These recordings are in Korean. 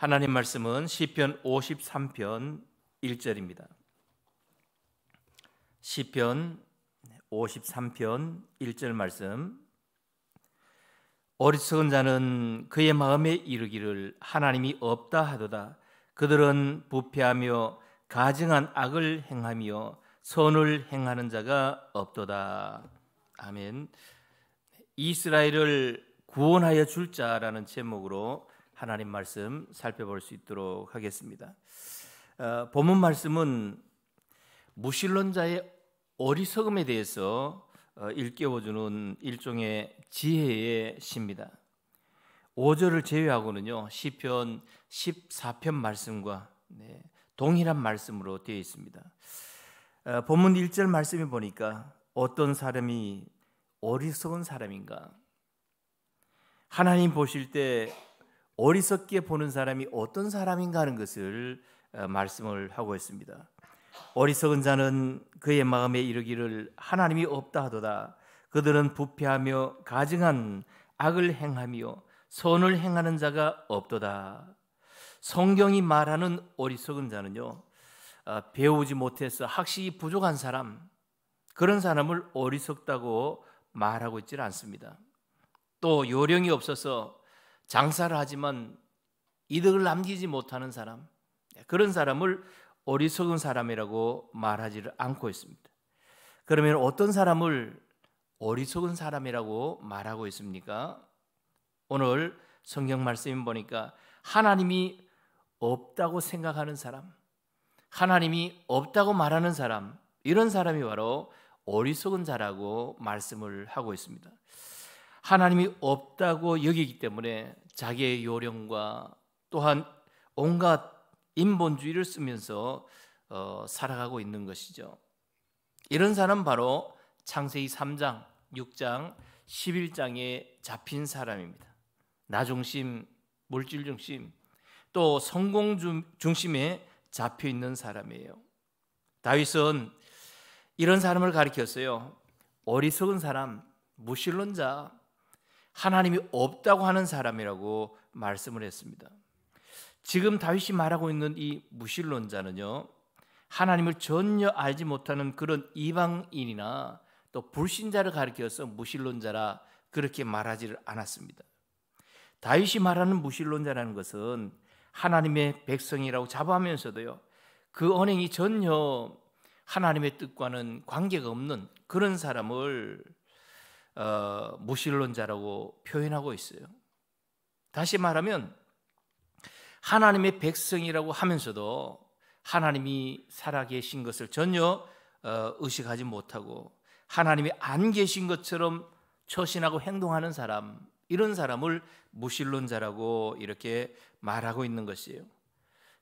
하나님 말씀은 시편 53편 1절입니다. 시편 53편 1절 말씀. 어리석은 자는 그의 마음에 이르기를 하나님이 없다 하도다. 그들은 부패하며 가증한 악을 행하며 선을 행하는 자가 없도다. 아멘. 이스라엘을 구원하여 줄 자라는 제목으로 하나님 말씀 살펴볼 수 있도록 하겠습니다. 어, 본문 말씀은 무신론자의 어리석음에 대해서 어, 일깨워주는 일종의 지혜의 시입니다. 5절을 제외하고는요 시편 14편 말씀과 네, 동일한 말씀으로 되어 있습니다. 어, 본문 1절 말씀에 보니까 어떤 사람이 어리석은 사람인가? 하나님 보실 때 어리석게 보는 사람이 어떤 사람인가 하는 것을 어, 말씀을 하고 있습니다. 어리석은 자는 그의 마음에 이르기를 하나님이 없다 하도다. 그들은 부패하며 가증한 악을 행하며 선을 행하는 자가 없도다. 성경이 말하는 어리석은 자는요, 어, 배우지 못해서 학식이 부족한 사람, 그런 사람을 어리석다고 말하고 있지 않습니다. 또 요령이 없어서 장사를 하지만 이득을 남기지 못하는 사람, 그런 사람을 어리석은 사람이라고 말하지를 않고 있습니다. 그러면 어떤 사람을 어리석은 사람이라고 말하고 있습니까? 오늘 성경 말씀 보니까 하나님이 없다고 생각하는 사람, 하나님이 없다고 말하는 사람, 이런 사람이 바로 어리석은 자라고 말씀을 하고 있습니다. 하나님이 없다고 여기기 때문에 자기의 요령과 또한 온갖 인본주의를 쓰면서 어, 살아가고 있는 것이죠. 이런 사람 바로 창세기 3장, 6장, 11장에 잡힌 사람입니다. 나 중심, 물질 중심, 또 성공 중심에 잡혀 있는 사람이에요. 다윗은 이런 사람을 가리켰어요. 어리석은 사람, 무신론자, 하나님이 없다고 하는 사람이라고 말씀을 했습니다. 지금 다윗이 말하고 있는 이 무신론자는요, 하나님을 전혀 알지 못하는 그런 이방인이나 또 불신자를 가리켜서 무신론자라 그렇게 말하지를 않았습니다. 다윗이 말하는 무신론자라는 것은 하나님의 백성이라고 자부하면서도요, 그 언행이 전혀 하나님의 뜻과는 관계가 없는 그런 사람을 어, 무신론자라고 표현하고 있어요. 다시 말하면 하나님의 백성이라고 하면서도 하나님이 살아계신 것을 전혀 어, 의식하지 못하고 하나님이 안 계신 것처럼 처신하고 행동하는 사람 이런 사람을 무신론자라고 이렇게 말하고 있는 것이에요.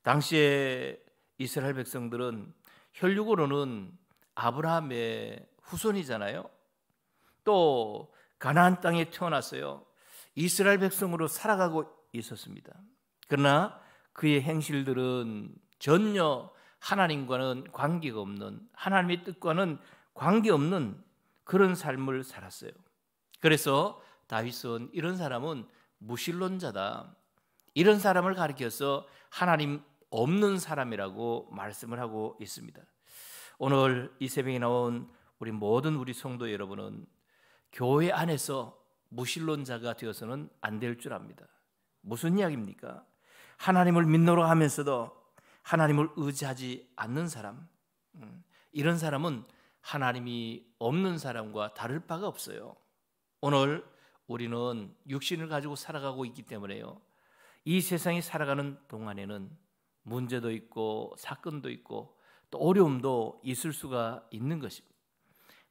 당시에 이스라엘 백성들은 혈육으로는 아브라함의 후손이잖아요. 또 가나안 땅에 태어났어요. 이스라엘 백성으로 살아가고 있었습니다. 그러나 그의 행실들은 전혀 하나님과는 관계가 없는 하나님의 뜻과는 관계없는 그런 삶을 살았어요. 그래서 다윗은 이런 사람은 무신론자다. 이런 사람을 가리켜서 하나님 없는 사람이라고 말씀을 하고 있습니다. 오늘 이 새벽에 나온 우리 모든 우리 성도 여러분은 교회 안에서 무신론자가 되어서는 안 될 줄 압니다. 무슨 이야기입니까? 하나님을 믿노라 하면서도 하나님을 의지하지 않는 사람, 음, 이런 사람은 하나님이 없는 사람과 다를 바가 없어요. 오늘 우리는 육신을 가지고 살아가고 있기 때문에요. 이 세상에 살아가는 동안에는 문제도 있고 사건도 있고 또 어려움도 있을 수가 있는 것입니다.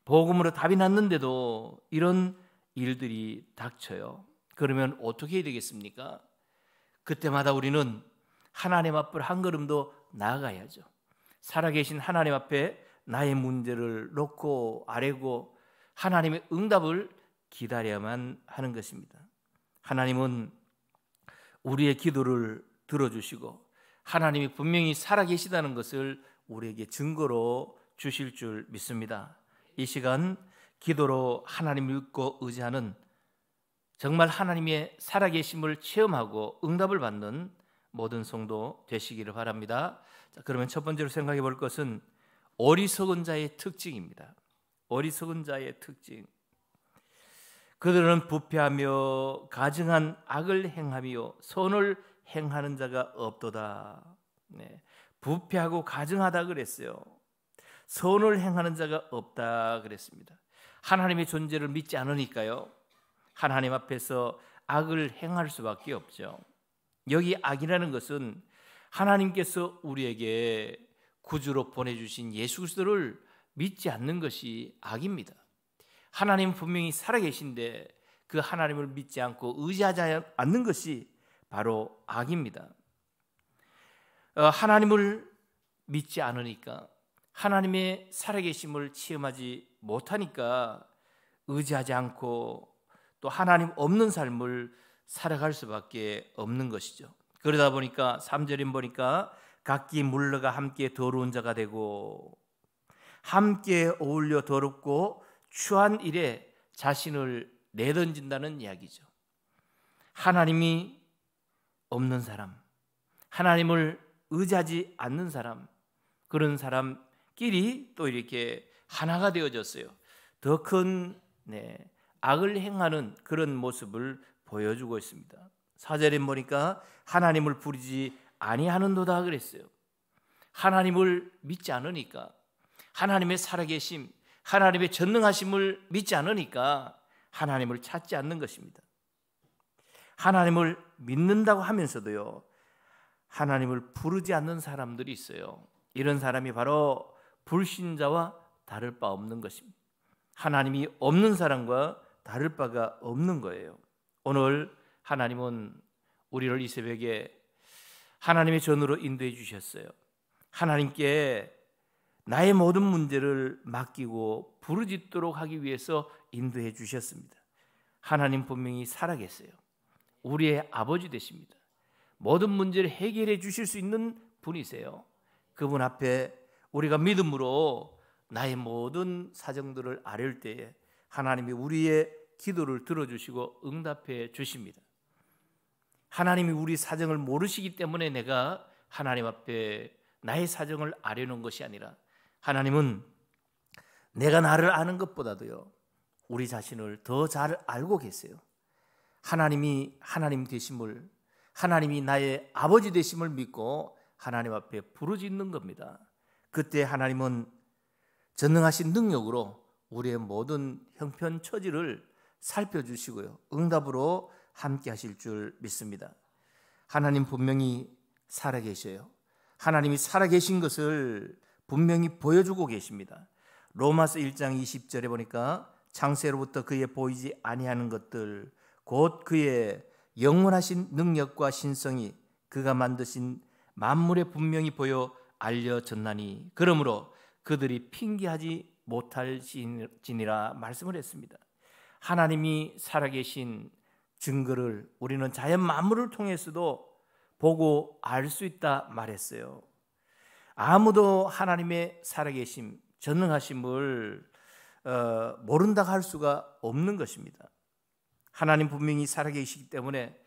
복음으로 답이 났는데도 이런 일들이 닥쳐요. 그러면 어떻게 해야 되겠습니까? 그때마다 우리는 하나님 앞을 한 걸음도 나아가야죠. 살아계신 하나님 앞에 나의 문제를 놓고 아래고 하나님의 응답을 기다려야만 하는 것입니다. 하나님은 우리의 기도를 들어주시고 하나님이 분명히 살아계시다는 것을 우리에게 증거로 주실 줄 믿습니다. 이 시간 기도로 하나님 믿고 의지하는 정말 하나님의 살아계심을 체험하고 응답을 받는 모든 성도 되시기를 바랍니다. 자, 그러면 첫 번째로 생각해 볼 것은 어리석은 자의 특징입니다. 어리석은 자의 특징. 그들은 부패하며 가증한 악을 행하며 선을 행하는 자가 없도다. 네. 부패하고 가증하다 그랬어요. 선을 행하는 자가 없다 그랬습니다. 하나님의 존재를 믿지 않으니까요. 하나님 앞에서 악을 행할 수밖에 없죠. 여기 악이라는 것은 하나님께서 우리에게 구주로 보내주신 예수 그리스도를 믿지 않는 것이 악입니다. 하나님 분명히 살아계신데 그 하나님을 믿지 않고 의지하지 않는 것이 바로 악입니다. 어, 하나님을 믿지 않으니까 하나님의 살아계심을 체험하지 못하니까 의지하지 않고 또 하나님 없는 삶을 살아갈 수밖에 없는 것이죠. 그러다 보니까 3절인 보니까 각기 물러가 함께 더러운 자가 되고 함께 어울려 더럽고 추한 일에 자신을 내던진다는 이야기죠. 하나님이 없는 사람, 하나님을 의지하지 않는 사람, 그런 사람 끼리 또 이렇게 하나가 되어졌어요. 더큰 네, 악을 행하는 그런 모습을 보여주고 있습니다. 사절에 보니까 하나님을 부르지 아니하는도다 그랬어요. 하나님을 믿지 않으니까 하나님의 살아계심, 하나님의 전능하심을 믿지 않으니까 하나님을 찾지 않는 것입니다. 하나님을 믿는다고 하면서도요, 하나님을 부르지 않는 사람들이 있어요. 이런 사람이 바로 불신자와 다를 바 없는 것입니다. 하나님이 없는 사람과 다를 바가 없는 거예요. 오늘 하나님은 우리를 이 새벽에 하나님의 전으로 인도해 주셨어요. 하나님께 나의 모든 문제를 맡기고 부르짖도록 하기 위해서 인도해 주셨습니다. 하나님 분명히 살아계세요. 우리의 아버지 되십니다. 모든 문제를 해결해 주실 수 있는 분이세요. 그분 앞에 우리가 믿음으로 나의 모든 사정들을 아뢰 때에 하나님이 우리의 기도를 들어주시고 응답해 주십니다. 하나님이 우리 사정을 모르시기 때문에 내가 하나님 앞에 나의 사정을 아뢰는 것이 아니라 하나님은 내가 나를 아는 것보다도요 우리 자신을 더 잘 알고 계세요. 하나님이 하나님 되심을 하나님이 나의 아버지 되심을 믿고 하나님 앞에 부르짖는 겁니다. 그때 하나님은 전능하신 능력으로 우리의 모든 형편 처지를 살펴주시고요. 응답으로 함께 하실 줄 믿습니다. 하나님 분명히 살아계셔요. 하나님이 살아계신 것을 분명히 보여주고 계십니다. 로마서 1장 20절에 보니까 창세로부터 그의 보이지 아니하는 것들 곧 그의 영원하신 능력과 신성이 그가 만드신 만물에 분명히 보여 알려졌나니 그러므로 그들이 핑계하지 못할지니라 말씀을 했습니다. 하나님이 살아계신 증거를 우리는 자연 만물을 통해서도 보고 알 수 있다 말했어요. 아무도 하나님의 살아계심, 전능하심을 어, 모른다 할 수가 없는 것입니다. 하나님 분명히 살아계시기 때문에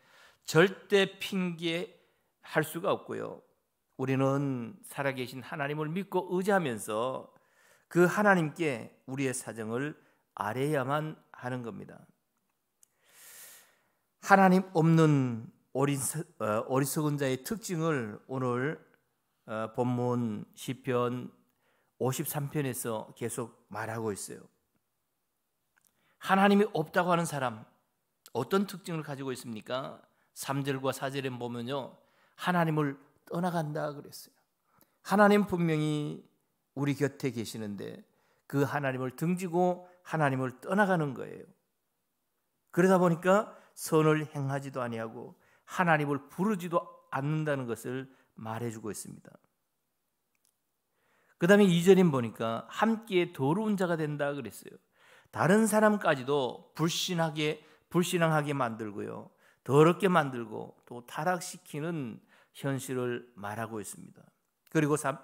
절대 핑계할 수가 없고요. 우리는 살아계신 하나님을 믿고 의지하면서 그 하나님께 우리의 사정을 아뢰야만 하는 겁니다. 하나님 없는 어, 어리석은 자의 특징을 오늘 어, 본문 시편 53편에서 계속 말하고 있어요. 하나님이 없다고 하는 사람 어떤 특징을 가지고 있습니까? 3절과 4절에 보면요. 하나님을 떠나간다 그랬어요. 하나님 분명히 우리 곁에 계시는데 그 하나님을 등지고 하나님을 떠나가는 거예요. 그러다 보니까 선을 행하지도 아니하고 하나님을 부르지도 않는다는 것을 말해주고 있습니다. 그 다음에 2절인 보니까 함께 더러운 자가 된다 그랬어요. 다른 사람까지도 불신하게, 불신앙하게 만들고요. 더럽게 만들고 또 타락시키는 현실을 말하고 있습니다. 그리고 3,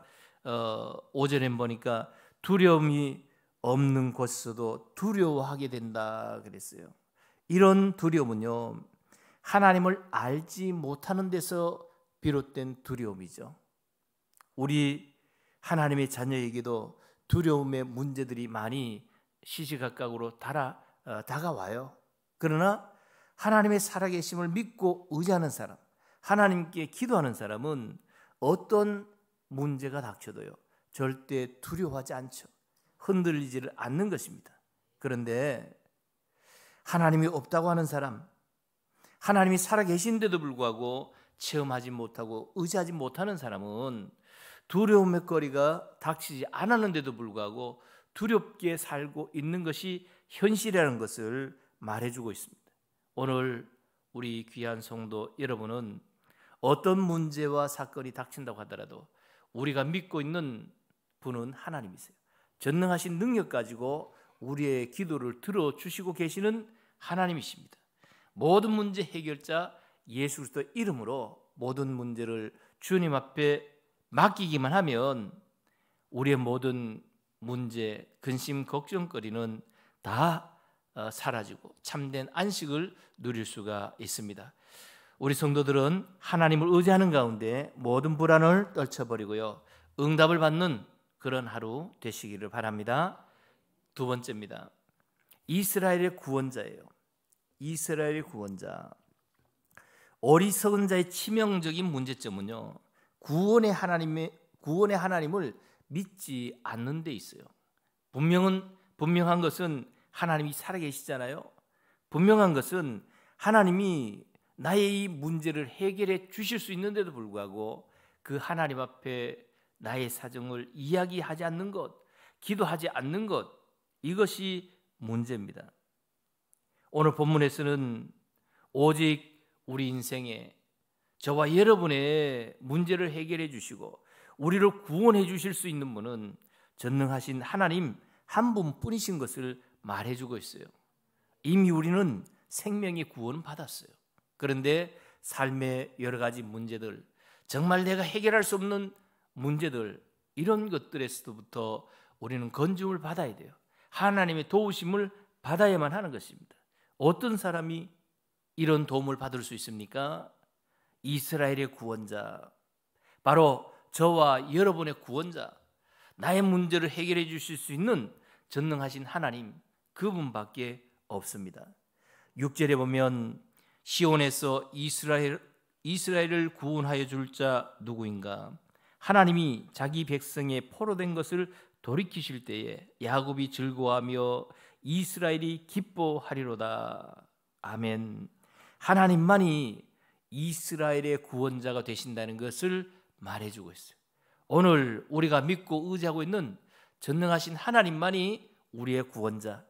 어, 5절에 보니까 두려움이 없는 곳에서도 두려워하게 된다 그랬어요. 이런 두려움은요, 하나님을 알지 못하는 데서 비롯된 두려움이죠. 우리 하나님의 자녀에게도 두려움의 문제들이 많이 시시각각으로 달아, 어, 다가와요. 그러나 하나님의 살아계심을 믿고 의지하는 사람, 하나님께 기도하는 사람은 어떤 문제가 닥쳐도요. 절대 두려워하지 않죠. 흔들리지를 않는 것입니다. 그런데 하나님이 없다고 하는 사람, 하나님이 살아계신데도 불구하고 체험하지 못하고 의지하지 못하는 사람은 두려움의 거리가 닥치지 않았는데도 불구하고 두렵게 살고 있는 것이 현실이라는 것을 말해주고 있습니다. 오늘 우리 귀한 성도 여러분은 어떤 문제와 사건이 닥친다고 하더라도 우리가 믿고 있는 분은 하나님이세요. 전능하신 능력 가지고 우리의 기도를 들어주시고 계시는 하나님이십니다. 모든 문제 해결자 예수 그리스도 이름으로 모든 문제를 주님 앞에 맡기기만 하면 우리의 모든 문제, 근심, 걱정거리는 다 어, 사라지고 참된 안식을 누릴 수가 있습니다. 우리 성도들은 하나님을 의지하는 가운데 모든 불안을 떨쳐버리고요. 응답을 받는 그런 하루 되시기를 바랍니다. 두 번째입니다. 이스라엘의 구원자예요. 이스라엘의 구원자. 어리석은 자의 치명적인 문제점은요. 구원의 하나님의 구원의 하나님을 믿지 않는 데 있어요. 분명은 분명한 것은 하나님이 살아계시잖아요. 분명한 것은 하나님이 나의 이 문제를 해결해 주실 수 있는데도 불구하고 그 하나님 앞에 나의 사정을 이야기하지 않는 것, 기도하지 않는 것, 이것이 문제입니다. 오늘 본문에서는 오직 우리 인생에 저와 여러분의 문제를 해결해 주시고 우리를 구원해 주실 수 있는 분은 전능하신 하나님 한 분뿐이신 것을 말해 주고 있어요. 이미 우리는 생명의 구원 받았어요. 그런데 삶의 여러 가지 문제들, 정말 내가 해결할 수 없는 문제들, 이런 것들에서부터 우리는 건중을 받아야 돼요. 하나님의 도우심을 받아야만 하는 것입니다. 어떤 사람이 이런 도움을 받을 수 있습니까? 이스라엘의 구원자, 바로 저와 여러분의 구원자, 나의 문제를 해결해 주실 수 있는 전능하신 하나님, 그분밖에 없습니다. 6절에 보면 시온에서 이스라엘 이스라엘을 구원하여 줄 자 누구인가? 하나님이 자기 백성의 포로된 것을 돌이키실 때에 야곱이 즐거워하며 이스라엘이 기뻐하리로다. 아멘. 하나님만이 이스라엘의 구원자가 되신다는 것을 말해주고 있어요. 오늘 우리가 믿고 의지하고 있는 전능하신 하나님만이 우리의 구원자,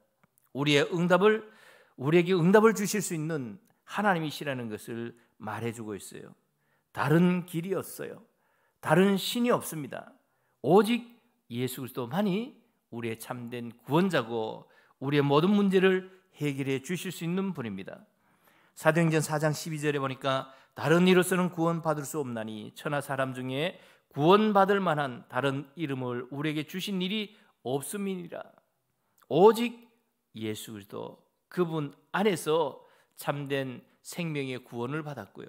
우리의 응답을 우리에게 응답을 주실 수 있는 하나님이시라는 것을 말해주고 있어요. 다른 길이 없어요. 다른 신이 없습니다. 오직 예수 그리스도만이 우리의 참된 구원자고 우리의 모든 문제를 해결해 주실 수 있는 분입니다. 사도행전 4장 12절에 보니까 다른 이로서는 구원받을 수 없나니 천하 사람 중에 구원받을 만한 다른 이름을 우리에게 주신 일이 없음이니라. 오직 예수 그리스도 그분 안에서 참된 생명의 구원을 받았고요.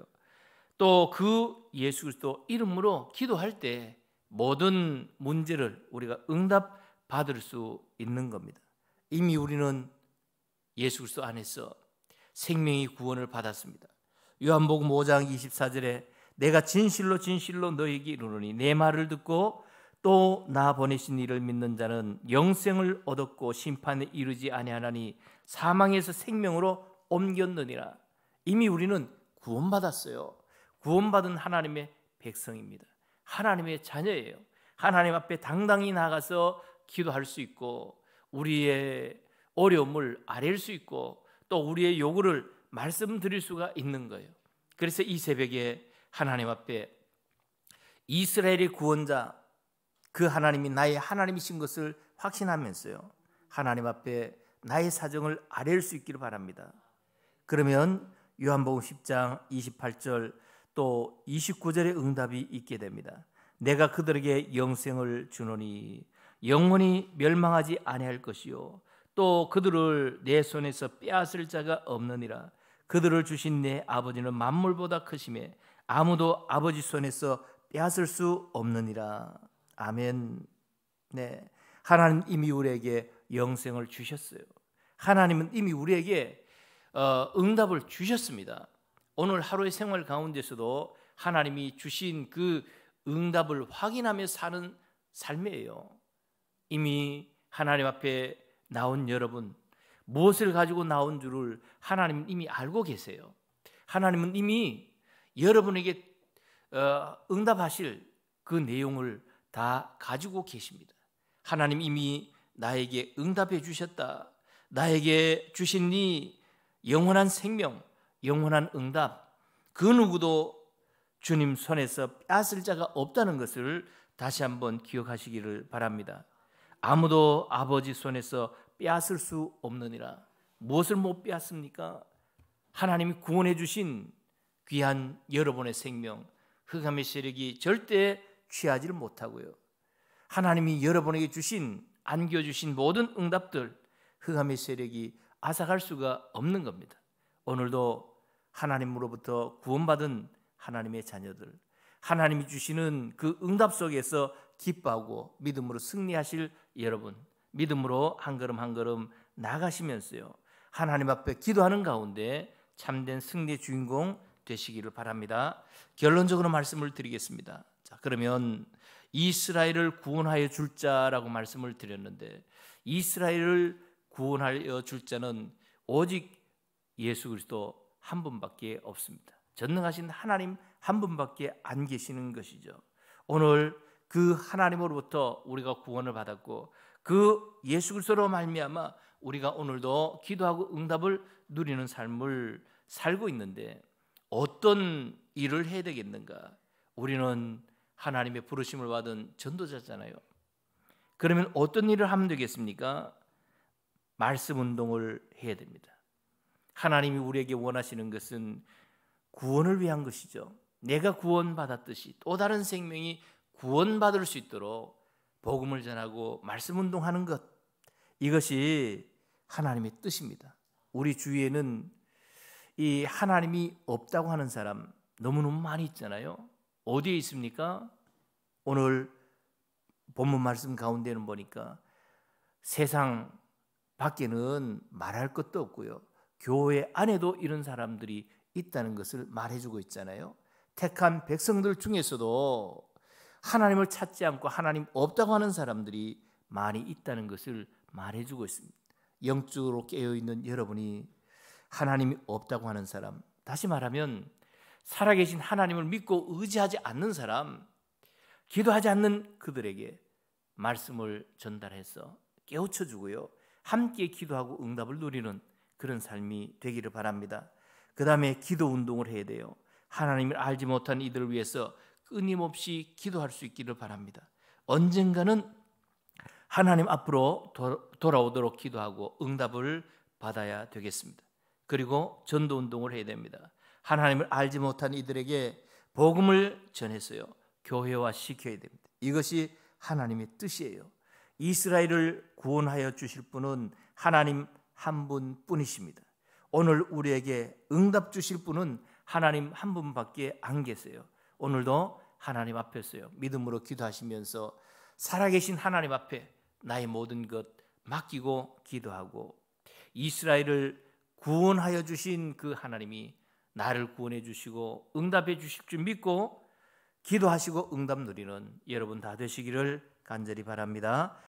또 그 예수 그리스도 이름으로 기도할 때 모든 문제를 우리가 응답 받을 수 있는 겁니다. 이미 우리는 예수 그리스도 안에서 생명의 구원을 받았습니다. 요한복음 5장 24절에 내가 진실로 진실로 너에게 이르노니 내 말을 듣고 또 나 보내신 이를 믿는 자는 영생을 얻었고 심판에 이르지 아니하나니 사망에서 생명으로 옮겼느니라. 이미 우리는 구원받았어요. 구원받은 하나님의 백성입니다. 하나님의 자녀예요. 하나님 앞에 당당히 나가서 기도할 수 있고 우리의 어려움을 아랠 수 있고 또 우리의 요구를 말씀드릴 수가 있는 거예요. 그래서 이 새벽에 하나님 앞에 이스라엘의 구원자 그 하나님이 나의 하나님이신 것을 확신하면서요. 하나님 앞에 나의 사정을 아뢰 수 있기를 바랍니다. 그러면 요한복음 10장 28절 또 29절의 응답이 있게 됩니다. 내가 그들에게 영생을 주노니 영원히 멸망하지 아니할 것이요 또 그들을 내 손에서 빼앗을 자가 없느니라 그들을 주신 내 아버지는 만물보다 크심에 아무도 아버지 손에서 빼앗을 수 없느니라. 아멘. 네. 하나님 이미 우리에게 영생을 주셨어요. 하나님은 이미 우리에게 어, 응답을 주셨습니다. 오늘 하루의 생활 가운데서도 하나님이 주신 그 응답을 확인하며 사는 삶이에요. 이미 하나님 앞에 나온 여러분 무엇을 가지고 나온 줄을 하나님 이미 알고 계세요. 하나님은 이미 여러분에게 어, 응답하실 그 내용을 다 가지고 계십니다. 하나님 이미 나에게 응답해 주셨다. 나에게 주신 이 영원한 생명, 영원한 응답, 그 누구도 주님 손에서 뺏을 자가 없다는 것을 다시 한번 기억하시기를 바랍니다. 아무도 아버지 손에서 빼앗을 수 없느니라. 무엇을 못 빼앗습니까? 하나님이 구원해 주신 귀한 여러분의 생명, 흑암의 세력이 절대 취하지를 못하고요. 하나님이 여러분에게 주신 안겨 주신 모든 응답들 흑암의 세력이 앗아갈 수가 없는 겁니다. 오늘도 하나님으로부터 구원받은 하나님의 자녀들 하나님이 주시는 그 응답 속에서 기뻐하고 믿음으로 승리하실 여러분 믿음으로 한 걸음 한 걸음 나가시면서요. 하나님 앞에 기도하는 가운데 참된 승리의 주인공 되시기를 바랍니다. 결론적으로 말씀을 드리겠습니다. 자, 그러면 이스라엘을 구원하여 줄 자라고 말씀을 드렸는데 이스라엘을 구원하여 줄 자는 오직 예수 그리스도 한 분밖에 없습니다. 전능하신 하나님 한 분밖에 안 계시는 것이죠. 오늘 그 하나님으로부터 우리가 구원을 받았고 그 예수 그리스도로 말미암아 우리가 오늘도 기도하고 응답을 누리는 삶을 살고 있는데 어떤 일을 해야 되겠는가? 우리는 하나님의 부르심을 받은 전도자잖아요. 그러면 어떤 일을 하면 되겠습니까? 말씀 운동을 해야 됩니다. 하나님이 우리에게 원하시는 것은 구원을 위한 것이죠. 내가 구원받았듯이 또 다른 생명이 구원받을 수 있도록 복음을 전하고 말씀 운동하는 것 이것이 하나님의 뜻입니다. 우리 주위에는 이 하나님이 없다고 하는 사람 너무너무 많이 있잖아요. 어디에 있습니까? 오늘 본문 말씀 가운데는 보니까 세상 밖에는 말할 것도 없고요. 교회 안에도 이런 사람들이 있다는 것을 말해주고 있잖아요. 택한 백성들 중에서도 하나님을 찾지 않고 하나님 없다고 하는 사람들이 많이 있다는 것을 말해주고 있습니다. 영적으로 깨어있는 여러분이 하나님이 없다고 하는 사람, 다시 말하면 살아계신 하나님을 믿고 의지하지 않는 사람, 기도하지 않는 그들에게 말씀을 전달해서 깨우쳐 주고요. 함께 기도하고 응답을 누리는 그런 삶이 되기를 바랍니다. 그 다음에 기도 운동을 해야 돼요. 하나님을 알지 못한 이들을 위해서 끊임없이 기도할 수 있기를 바랍니다. 언젠가는 하나님 앞으로 돌아오도록 기도하고 응답을 받아야 되겠습니다. 그리고 전도 운동을 해야 됩니다. 하나님을 알지 못한 이들에게 복음을 전해서요. 교회화 시켜야 됩니다. 이것이 하나님의 뜻이에요. 이스라엘을 구원하여 주실 분은 하나님 한 분뿐이십니다. 오늘 우리에게 응답 주실 분은 하나님 한 분밖에 안 계세요. 오늘도 하나님 앞에 서요. 믿음으로 기도하시면서 살아계신 하나님 앞에 나의 모든 것 맡기고 기도하고 이스라엘을 구원하여 주신 그 하나님이 나를 구원해 주시고 응답해 주실 줄 믿고 기도하시고 응답 누리는 여러분 다 되시기를 간절히 바랍니다.